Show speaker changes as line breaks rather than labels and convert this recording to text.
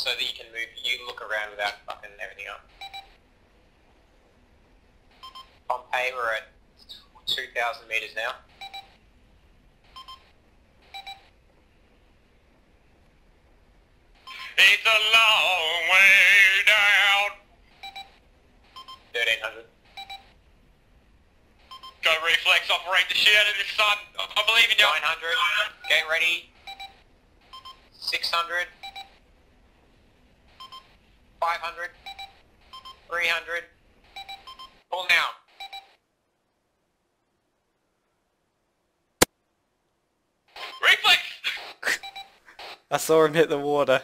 so that you can move. You look around without fucking everything up. Pompeii, we're at 2,000 meters now.
It's a long way down.
1,300.
Go reflex, operate the shit out of this son. I believe in you.
900. Getting ready. 600. 500. 300. Pull now.
Reflex!
I saw him hit the water.